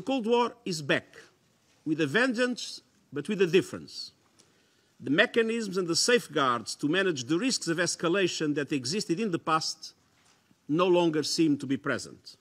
The Cold War is back, with a vengeance, but with a difference. The mechanisms and the safeguards to manage the risks of escalation that existed in the past no longer seem to be present.